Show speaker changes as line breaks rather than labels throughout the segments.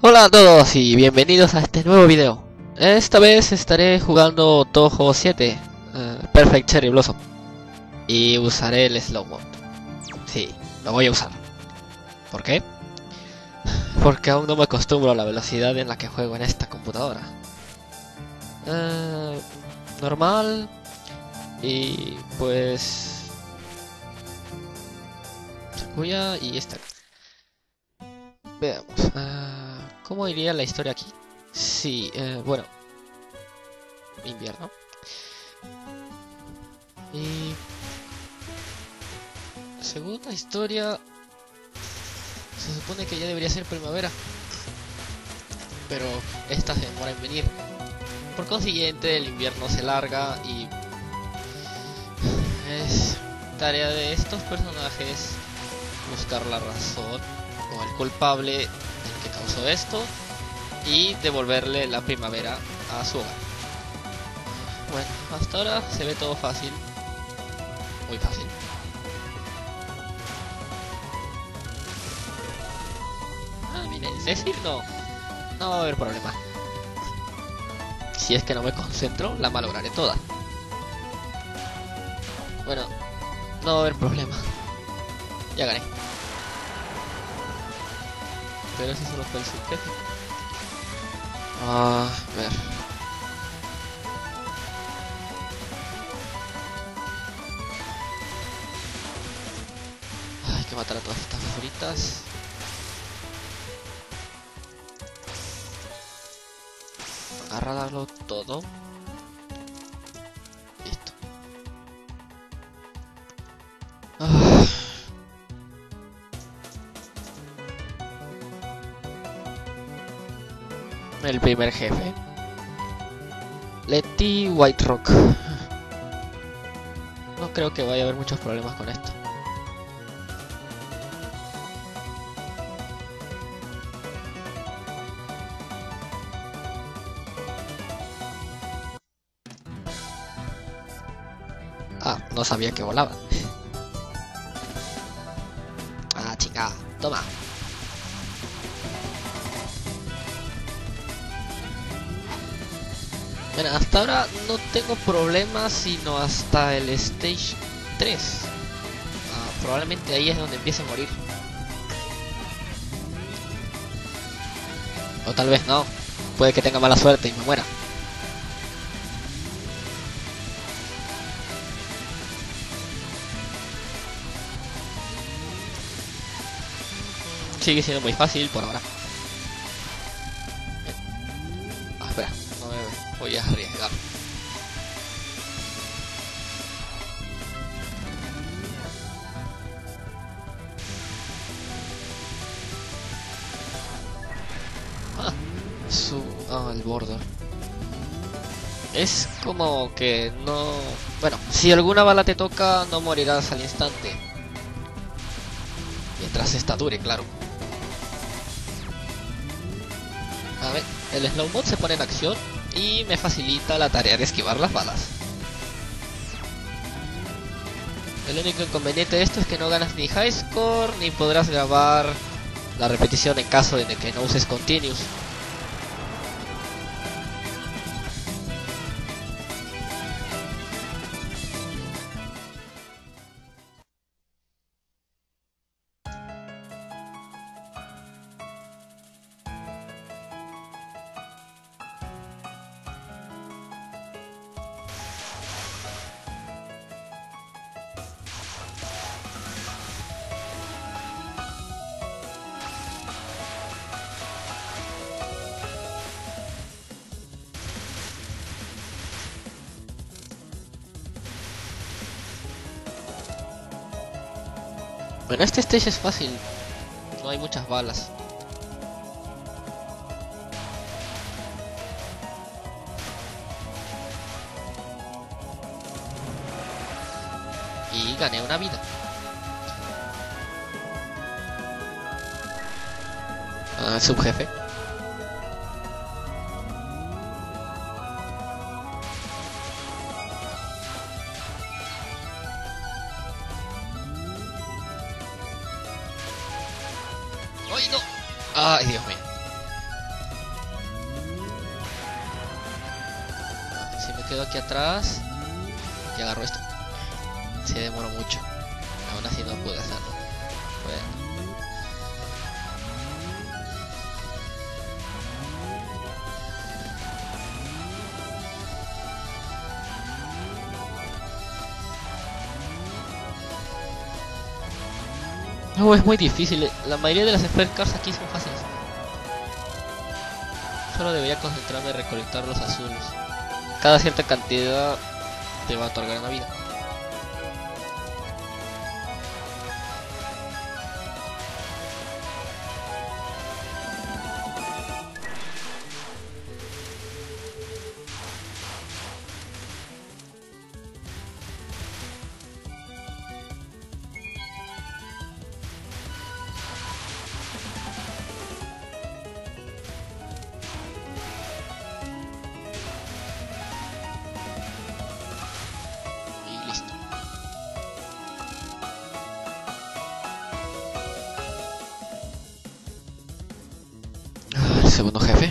Hola a todos y bienvenidos a este nuevo video. Esta vez estaré jugando Toho 7, eh, Perfect Cherry Blossom. Y usaré el Slow Mode. Sí, lo voy a usar. ¿Por qué? Porque aún no me acostumbro a la velocidad en la que juego en esta computadora. Eh, normal. Y pues... Voy y esta. Veamos. ah, ¿Cómo iría la historia aquí? Sí, eh, bueno. Invierno. Y... Según la historia... Se supone que ya debería ser primavera. Pero esta se demora en venir. Por consiguiente, el invierno se larga y... Es tarea de estos personajes buscar la razón o el culpable causó esto y devolverle la primavera a su hogar. Bueno, hasta ahora se ve todo fácil. Muy fácil. Ah, mira, es decir, no. No va a haber problema. Si es que no me concentro, la malograré toda. Bueno, no va a haber problema. Ya gané. Pero ese solo fue el subjefe. Ah, a ver. Hay que matar a todas estas favoritas. Agarrarlo todo. El primer jefe. Letty White Rock. No creo que vaya a haber muchos problemas con esto. Ah, no sabía que volaba. Hasta ahora no tengo problemas sino hasta el stage 3. Ah, probablemente ahí es donde empiece a morir. O tal vez no. Puede que tenga mala suerte y me muera. Sigue siendo muy fácil por ahora. Voy a arriesgar. Ah, su... Ah, el border. Es como que no... Bueno, si alguna bala te toca, no morirás al instante. Mientras esta dure, claro. A ver, el slow mode se pone en acción y me facilita la tarea de esquivar las balas. El único inconveniente de esto es que no ganas ni high score ni podrás grabar la repetición en caso de que no uses continuous. Este stage es fácil. No hay muchas balas. Y gané una vida. Ah, subjefe. Atrás y agarro esto. Se demoró mucho. Aún así no pude hacerlo. Bueno. No, es muy difícil. La mayoría de las cars aquí son fáciles. Solo debería concentrarme en recolectar los azules. Cada cierta cantidad te va a otorgar una vida. Segundo jefe.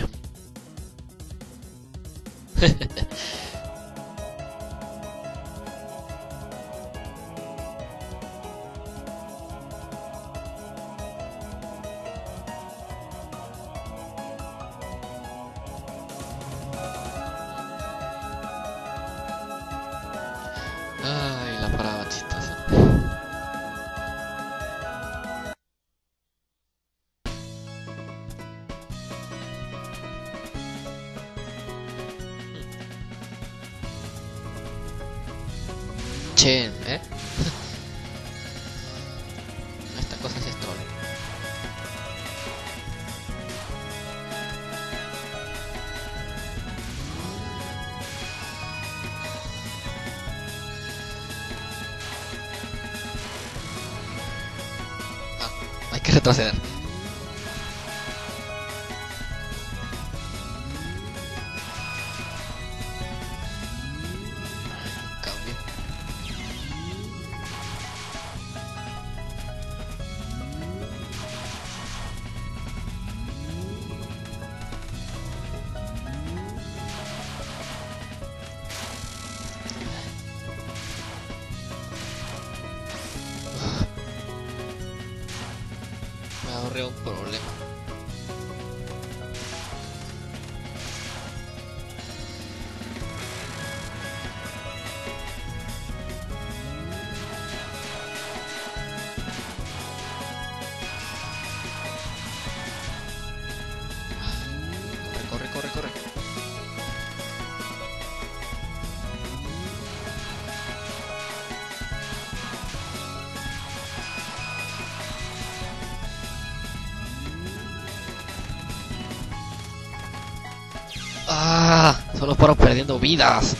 Solo paro perdiendo vidas.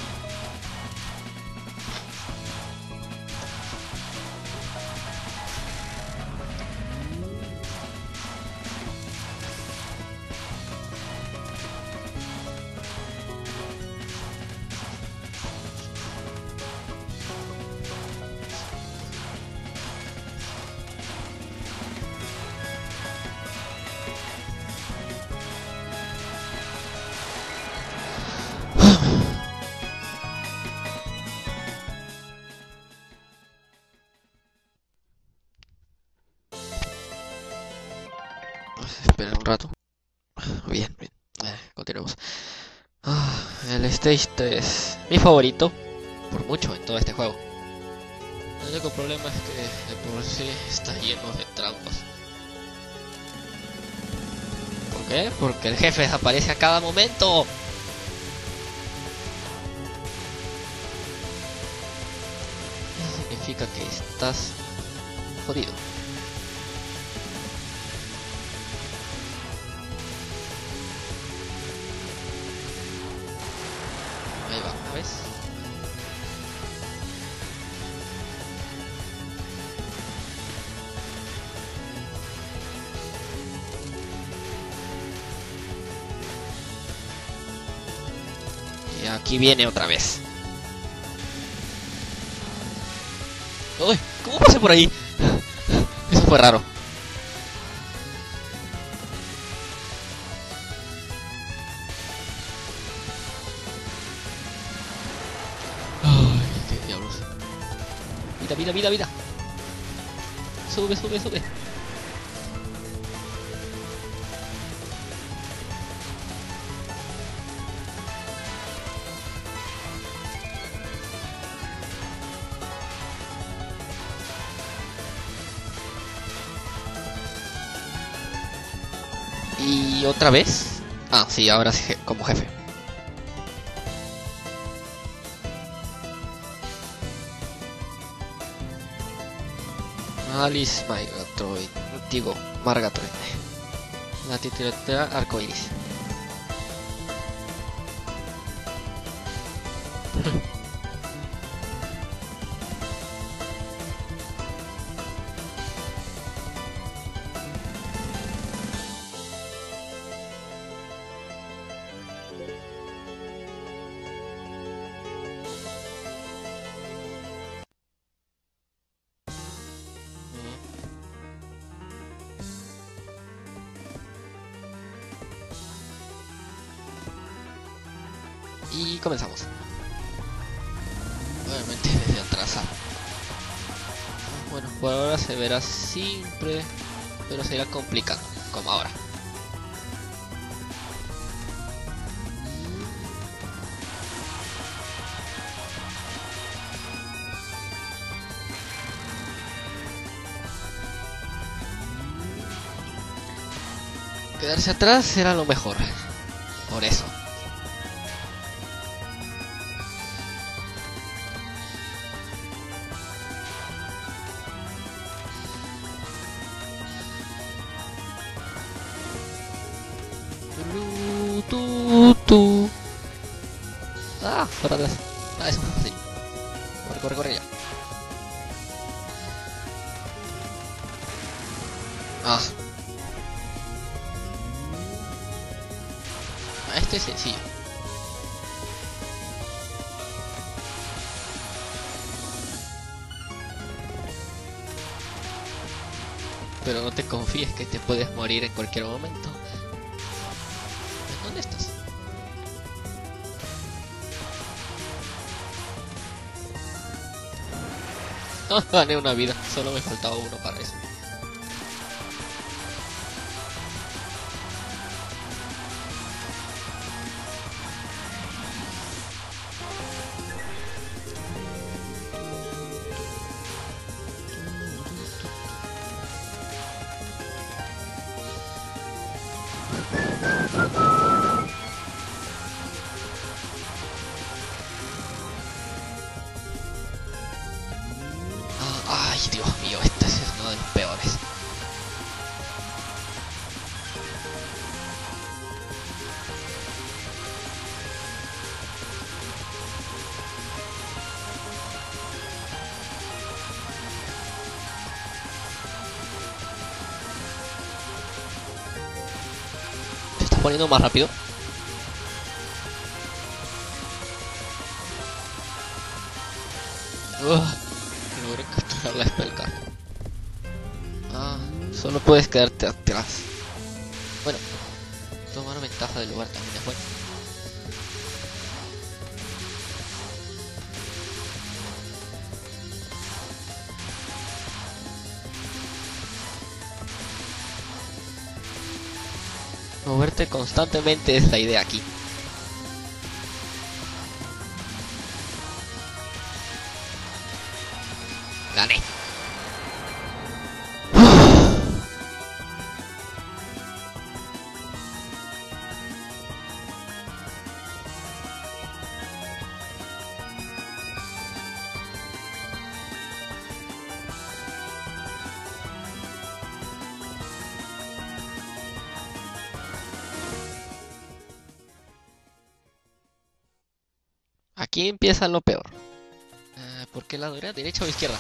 Esperar un rato. Bien, bien. Eh, continuemos. Ah, el Stage 3. Mi favorito. Por mucho en todo este juego. El único problema es que de por sí está lleno de trampas. ¿Por qué? Porque el jefe desaparece a cada momento. Eso significa que estás jodido. aquí viene otra vez. Uy, ¿Cómo pasé por ahí? Eso fue raro. Ay, qué diablos. Vida, vida, vida, vida. Sube, sube, sube. Y otra vez. Ah, sí, ahora sí, como jefe. Alice Margatroid. Digo, Margatroid. La titiritera arcoiris. Verá simple, pero será complicado, como ahora. Quedarse atrás será lo mejor. Tu, tu. Ah, para atrás. Ah, eso, sí. Corre, corre, corre ya. Ah. Ah, Este es sencillo. Pero no te confíes que te puedes morir en cualquier momento. gané una vida, solo me faltaba uno para eso. Poniendo más rápido? Ugh, logré capturar la Spellcard. Ah, solo puedes quedarte atrás. Bueno, tomar ventaja del lugar también es bueno. Moverte constantemente es la idea aquí. Empieza lo peor. Ah, ¿Por qué lado era? ¿Derecha o izquierda?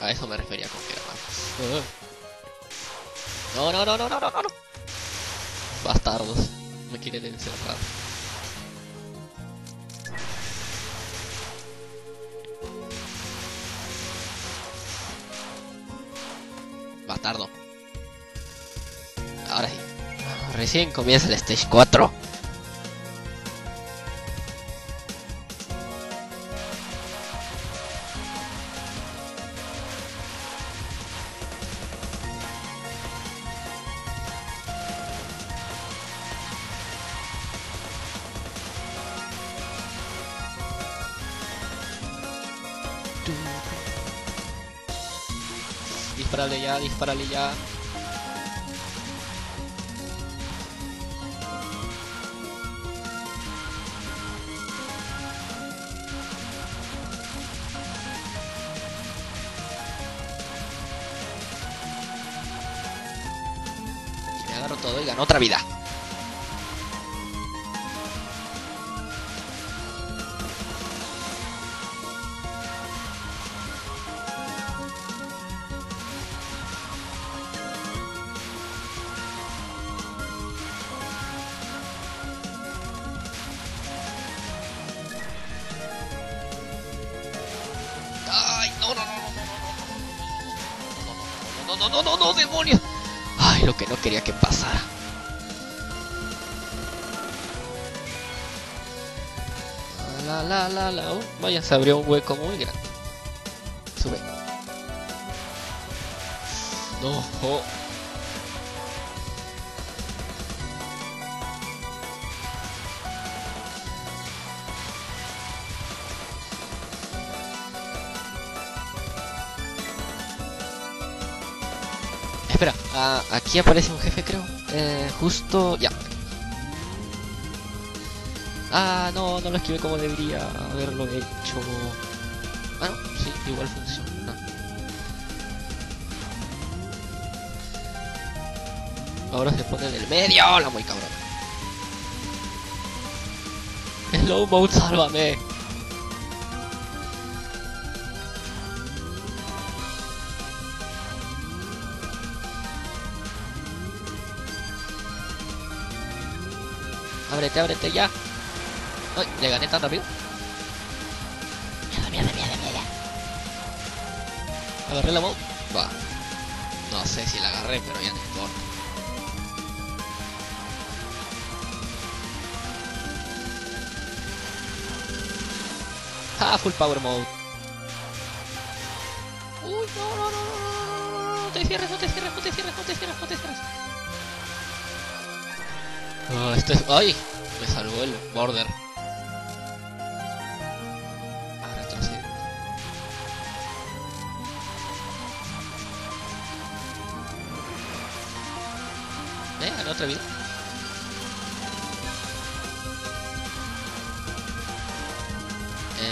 A eso me refería con que era no, no, no, no, no, no, no. Bastardos. Me quieren encerrar. Bastardo. Recién comienza el Stage 4. Disparale ya, disparale ya. vida. Vaya, se abrió un hueco muy grande. Sube. No. Espera, ah, aquí aparece un jefe, creo. Eh, justo. Ya. Ah, no, no lo esquivé como debería haberlo hecho. Ah, no, sí, igual funciona. Ahora se pone en el medio, la muy cabrón. Slow mode, sálvame. Ábrete, ábrete ya. Ay, le gané tan rápido. Mierda, mierda, mierda, mierda. Agarré la mouse. Va. No sé si la agarré, pero ya no importa. Ah, full power mode. Uy, no, no, no, no, no, no, no, te cierres, no te cierres, no te cierres, no te cierres, no te cierres. Ah, esto es... ¡Ay! Me salvó el border. Gané otra vida.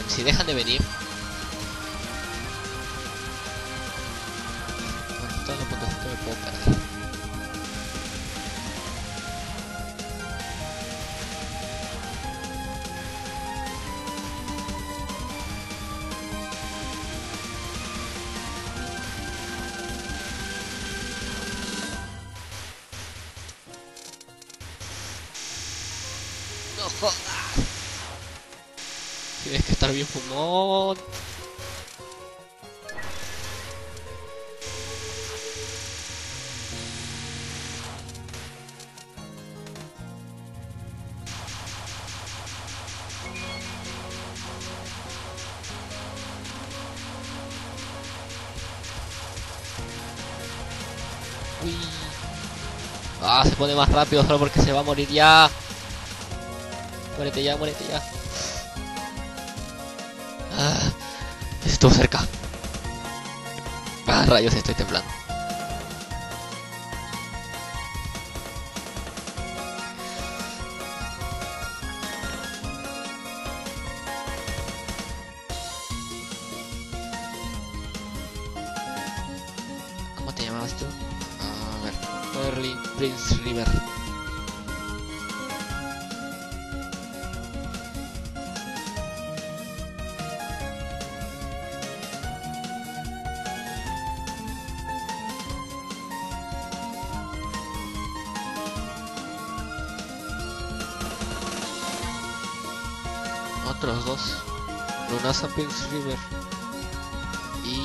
Si dejan de venir. Ah, se pone más rápido solo porque se va a morir ya. Muérete ya, muérete ya. Estuvo cerca. Ah, rayos, estoy temblando. ¿Cómo te llamabas tú? A ver, Merlin Prince River. Lunasa Prince River. Y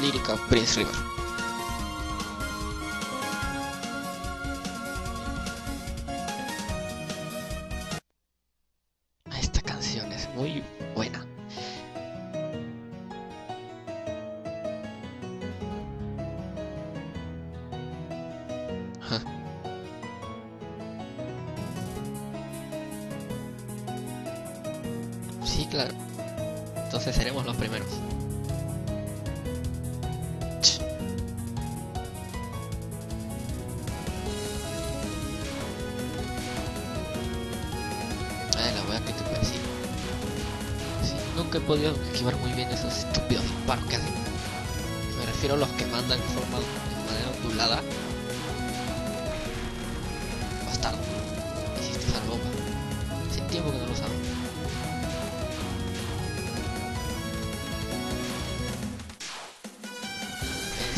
Lírica Prince River.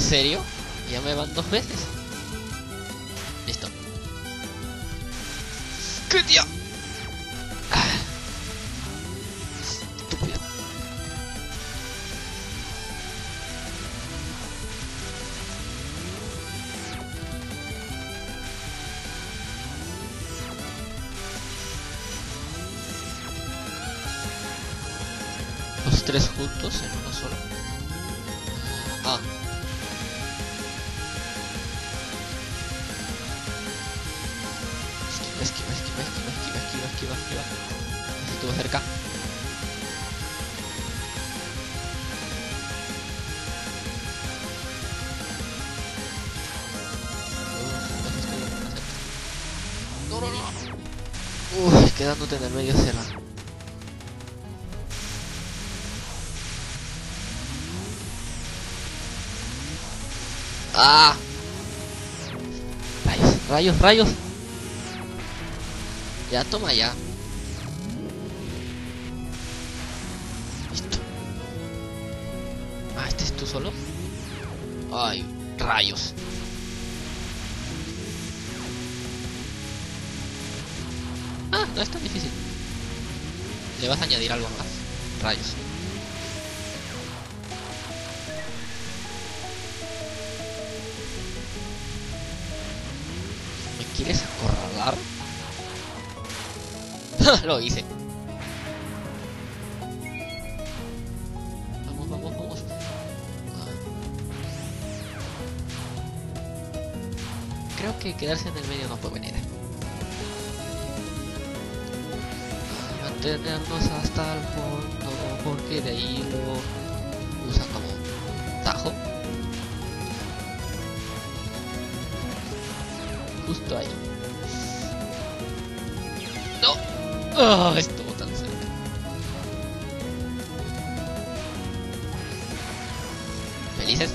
Serio? Ya me van dos veces. Rayos, rayos. Ya, toma ya. Listo. Ah, ¿este es tú solo? Ay, rayos. Ah, no es tan difícil. Le vas a añadir algo más. Rayos. Quieres acorralar? Lo hice. Vamos, vamos, vamos. Ah. Creo que quedarse en el medio no puede venir. Ah, Mantenernos hasta el fondo, porque de ahí lo Justo ahí. ¡No! ¡Ah! estuvo tan cerca. ¿Felices?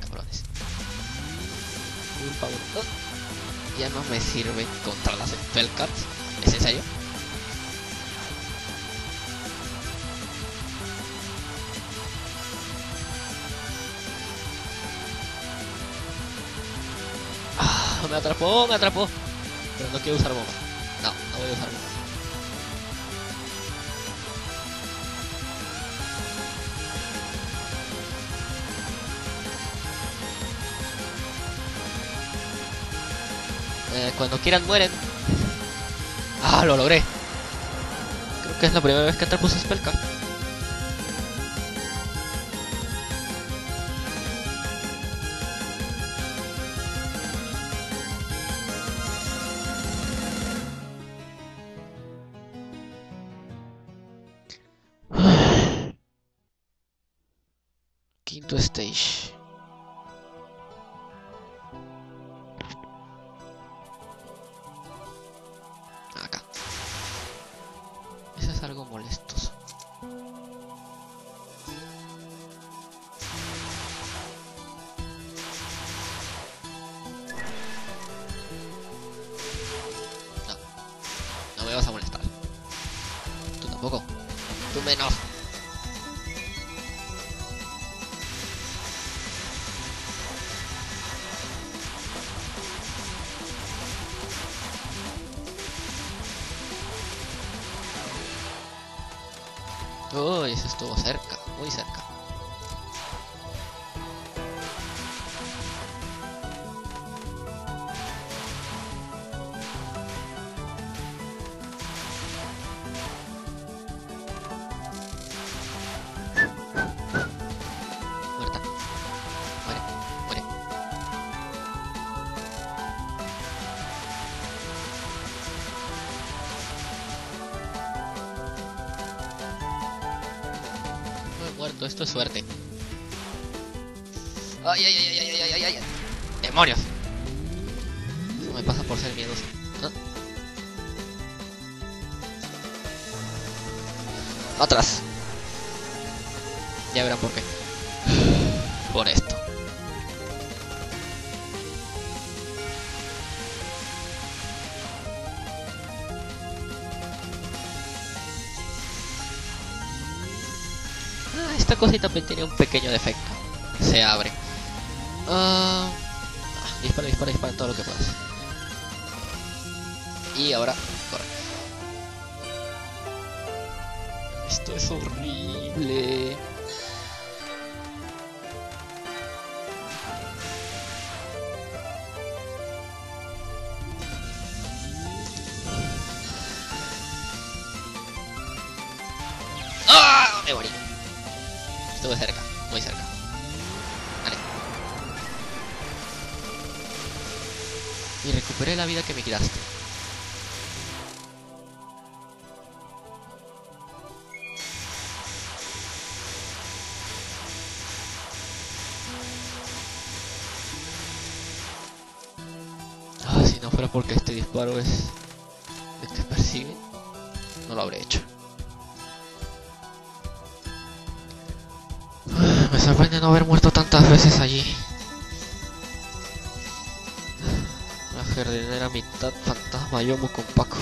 Cabrones. Por favor. Ya no me sirve contra las Spellcards. Atrapó, me atrapó. Pero no quiero usar bomba. No, no voy a usar bomba. Eh, cuando quieran mueren. Ah, lo logré. Creo que es la primera vez que atrapo esa Spellcard. tu estás. Todo esto es suerte. Ay, ay, ay, ay, ay, ay, ay, ay! ¡Demonios! Eso me pasa por ser miedoso. ¿Ah? Atrás. Ya verán por qué. Por esto. Esta cosita también tiene un pequeño defecto. Se abre. Ah, dispara, dispara, dispara todo lo que puedas. Y ahora, disparo es... es que persigue, no lo habría hecho. Me sorprende no haber muerto tantas veces allí. La jardinera mitad fantasma Yomu con Paco.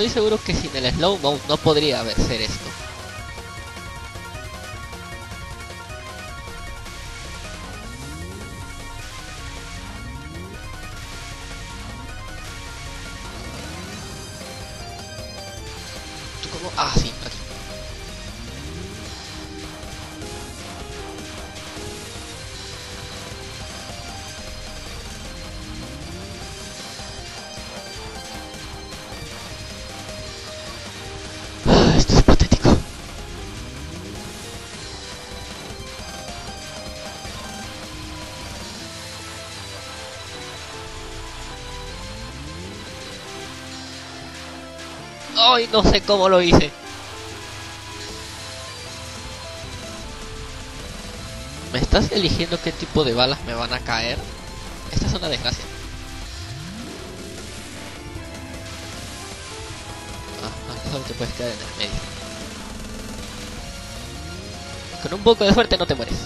Estoy seguro que sin el slow mo no podría haber ser esto. Ah, sí, Ay, no sé cómo lo hice. ¿Me estás eligiendo qué tipo de balas me van a caer? Esta es una desgracia. Ah, ah, solo te puedes caer en el medio. Con un poco de suerte no te mueres.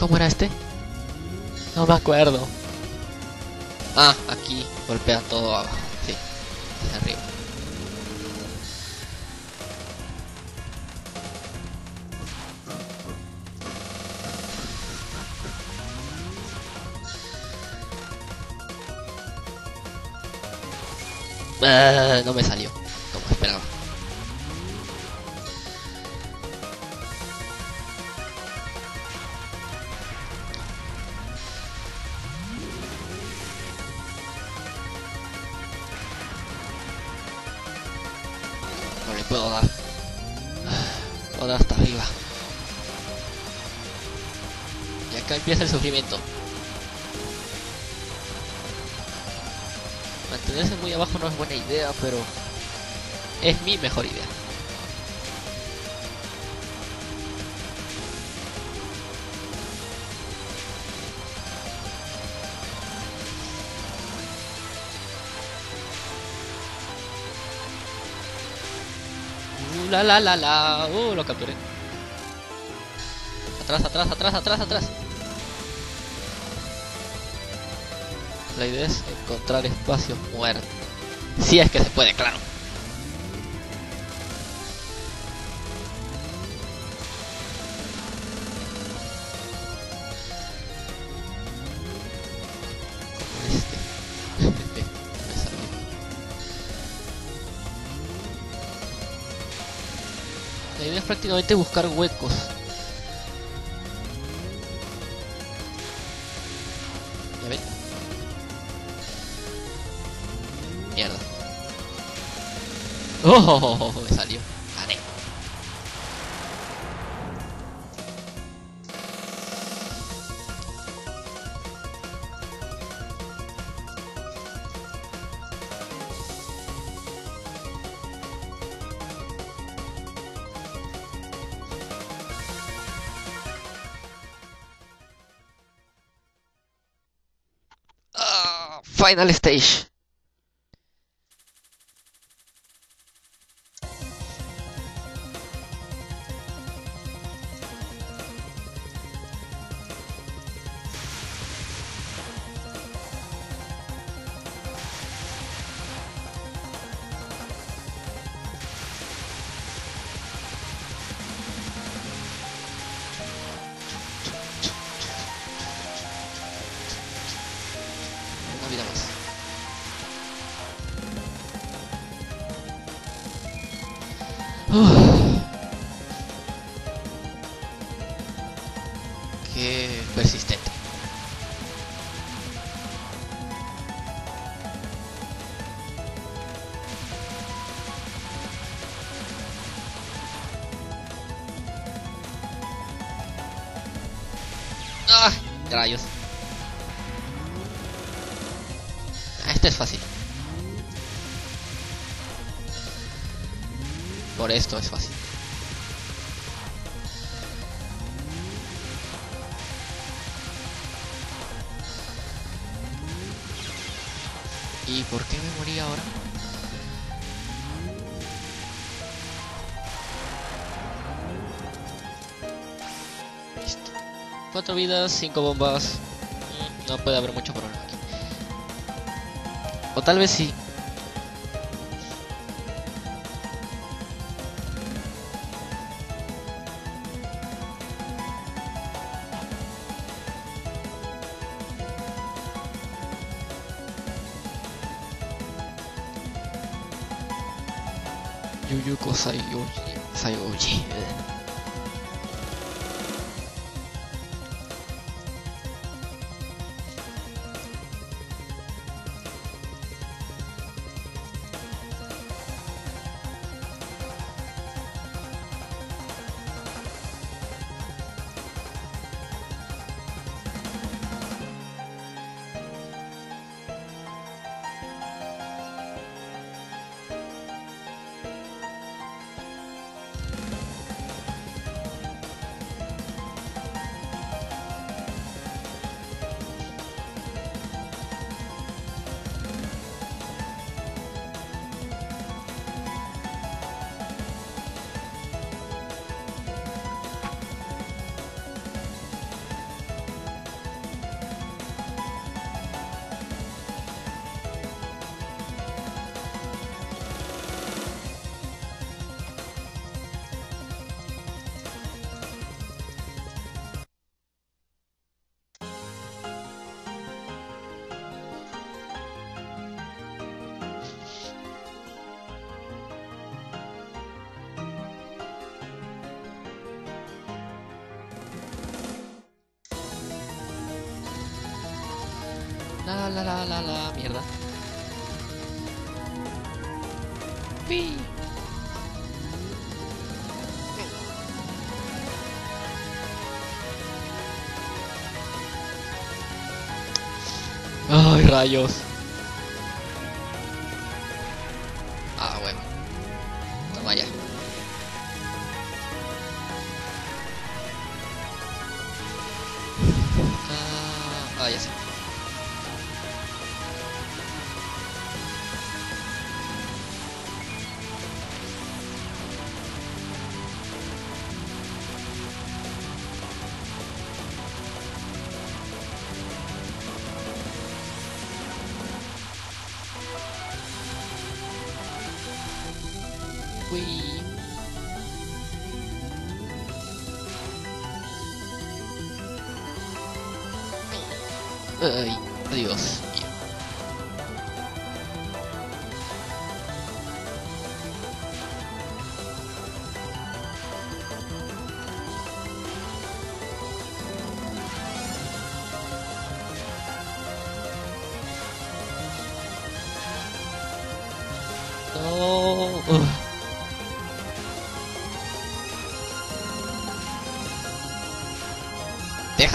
¿Cómo era este? No me acuerdo. Ah, aquí golpea todo abajo. Sí, hacia arriba. Ah, no me salió, sufrimiento. Mantenerse muy abajo no es buena idea, pero es mi mejor idea. Uh, la la la la. Uh, lo capturé. Atrás, atrás, atrás, atrás, atrás. La idea es encontrar espacios muertos. Si es que se puede, claro. Este. La idea es prácticamente buscar huecos. ¡Oh! Salió. Gané. Ah, final stage. ¡Ah! Rayos. Este es fácil. Por esto es fácil. ¿Y por qué me morí ahora? 4 vidas, 5 bombas. Mm, no puede haber mucho problema aquí. O tal vez sí. Yuyuko Sayoji. Sayoji. La la la la mierda. Pi. Ay, rayos. ウィーうい、アディオ。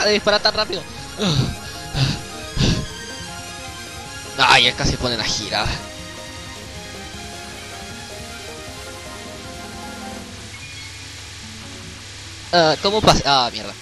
De disparar tan rápido. Ay, ya casi pone la gira. Ah, ¿Cómo pasa? Ah, mierda.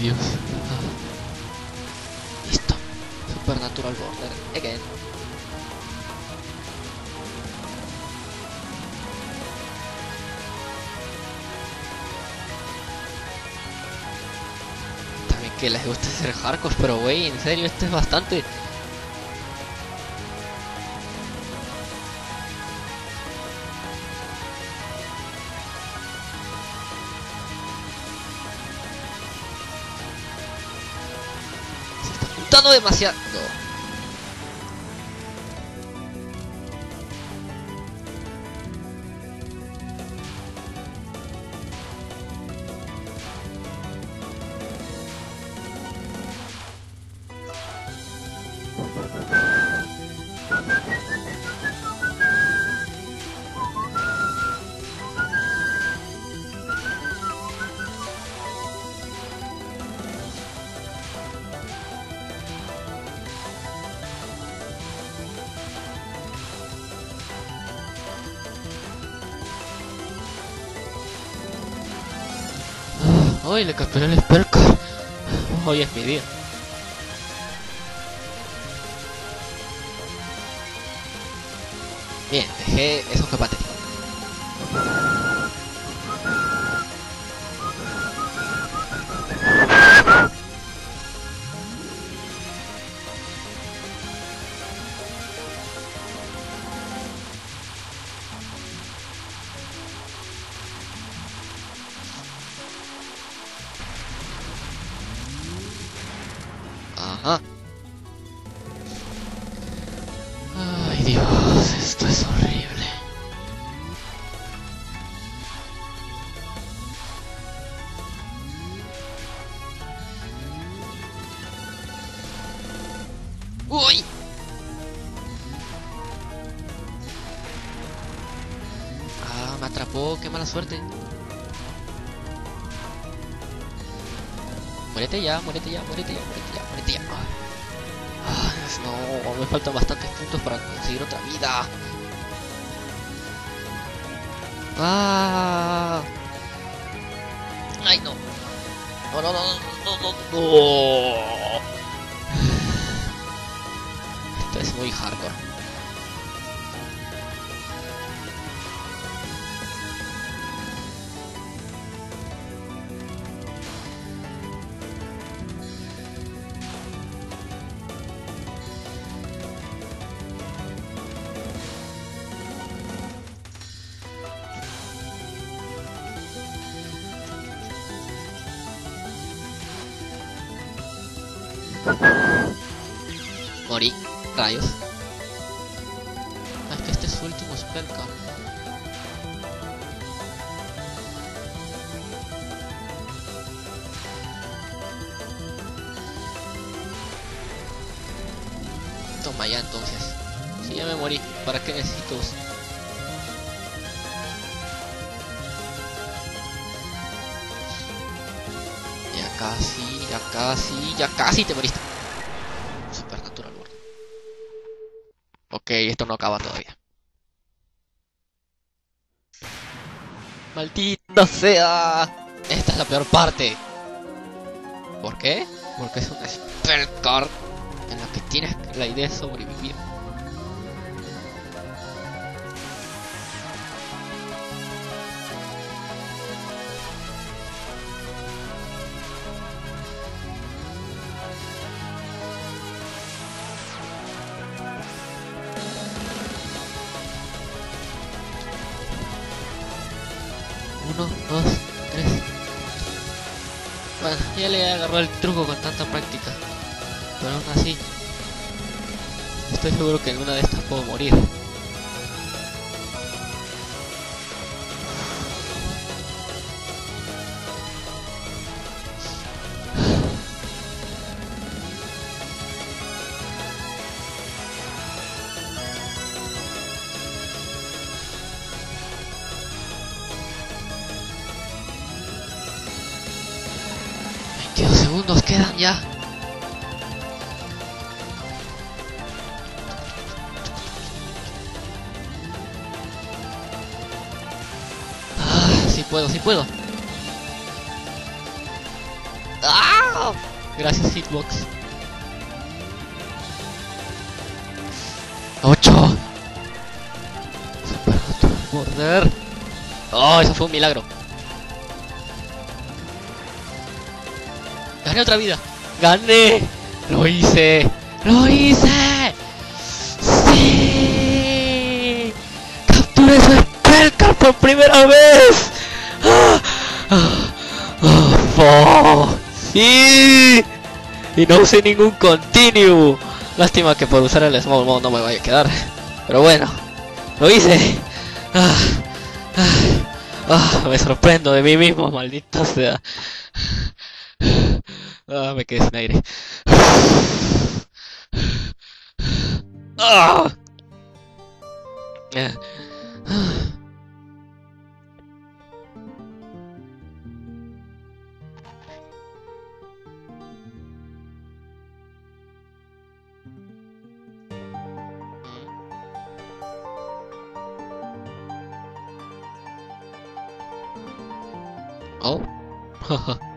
Dios. Ah. Listo. Supernatural Border. Again. También que les gusta hacer hardcore, pero wey, en serio, este es bastante. ますよ。どう Hoy le esperco. Mala suerte. Muérete ya, muérete ya, muérete ya, muérete ya, muérete ya. Ah, no, me faltan bastantes puntos para conseguir otra vida. Ah. Ay, no. No, no, no, no, no, no. Esto Morí. Rayos. Ah, es que este es su último spellcard. Toma ya entonces. Si ya me morí, ¿para qué necesito? Casi, ya casi, te moriste. Supernatural World. Ok, esto no acaba todavía. ¡Maldita sea! Esta es la peor parte. ¿Por qué? Porque es una spell card en la que tienes la idea de sobrevivir. Agarró el truco con tanta práctica. Pero aún así, estoy seguro que en una de estas puedo morir. Segundos quedan ya. Ah, sí puedo, sí puedo. ¡Ah! Gracias, Hitbox. 8 Morder. Oh, eso fue un milagro. Gané otra vida. Gané. Lo hice. Lo hice. Sí. Capturé su Spellcard por primera vez. Ah, ah, ah. Sí. Y no usé ningún continue. Lástima que por usar el small mode no me vaya a quedar. Pero bueno, lo hice. Ah, ah, ah, me sorprendo de mí mismo, maldito sea. Ah, me quedé sin aire. Ah. Eh. Ah. Oh. oh,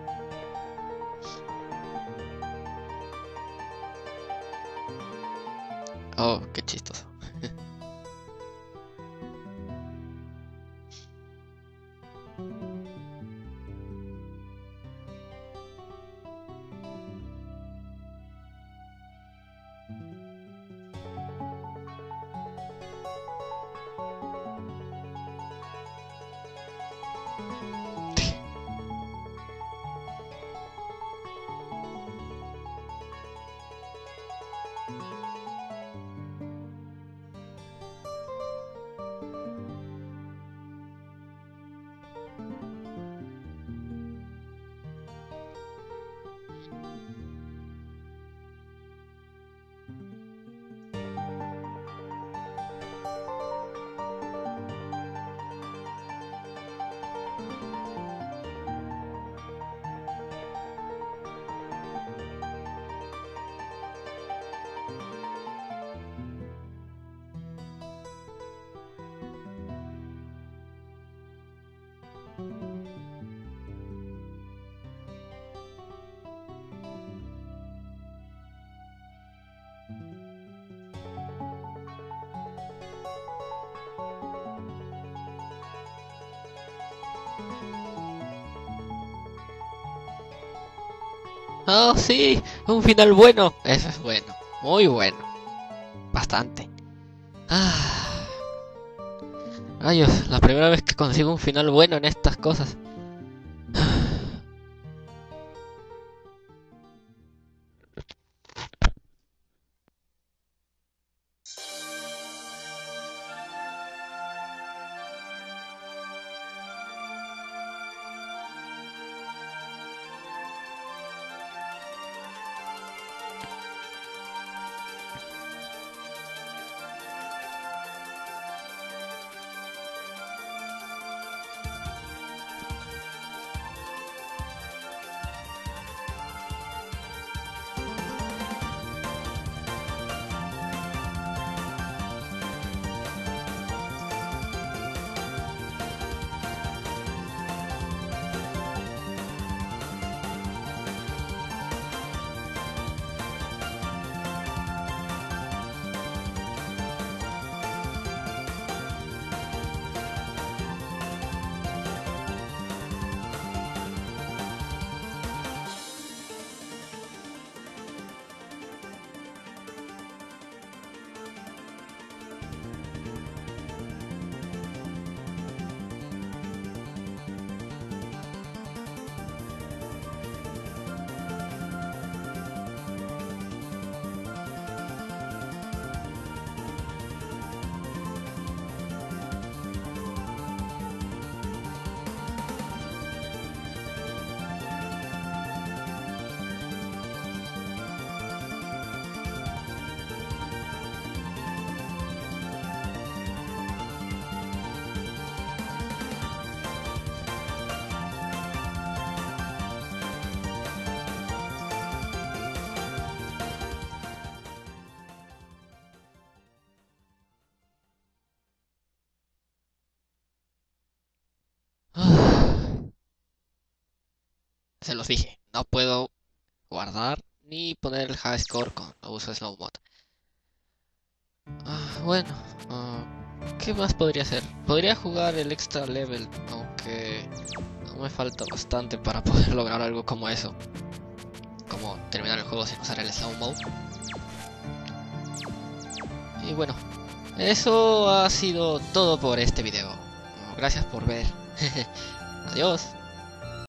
Oh, sí, un final bueno. Eso es bueno, muy bueno. Bastante. Ah. Rayos, la primera vez que consigo un final bueno en estas cosas. Se los dije, no puedo guardar ni poner el high score con uso slow mod. Ah, bueno, ah, ¿qué más podría hacer? Podría jugar el extra level, aunque no me falta bastante para poder lograr algo como eso. Como terminar el juego sin usar el slow mode. Y bueno, eso ha sido todo por este video. Gracias por ver. Adiós.